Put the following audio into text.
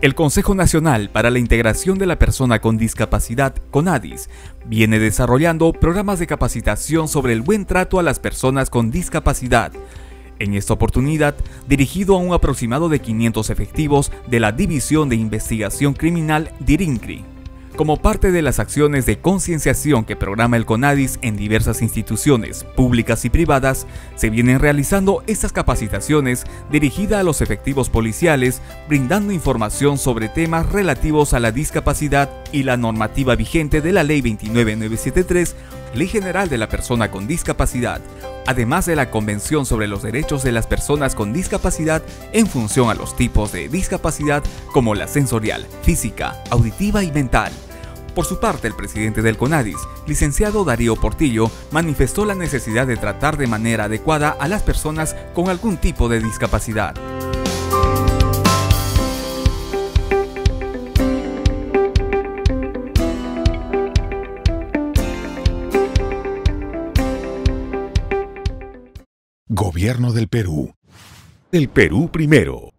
El Consejo Nacional para la Integración de la Persona con Discapacidad, CONADIS, viene desarrollando programas de capacitación sobre el buen trato a las personas con discapacidad. En esta oportunidad, dirigido a un aproximado de 500 efectivos de la División de Investigación Criminal DIRINCRI. Como parte de las acciones de concienciación que programa el CONADIS en diversas instituciones públicas y privadas, se vienen realizando estas capacitaciones dirigidas a los efectivos policiales, brindando información sobre temas relativos a la discapacidad y la normativa vigente de la Ley 29973, Ley General de la Persona con Discapacidad, además de la Convención sobre los Derechos de las Personas con Discapacidad en función a los tipos de discapacidad como la sensorial, física, auditiva y mental. Por su parte, el presidente del CONADIS, licenciado Darío Portillo, manifestó la necesidad de tratar de manera adecuada a las personas con algún tipo de discapacidad. Gobierno del Perú. El Perú primero.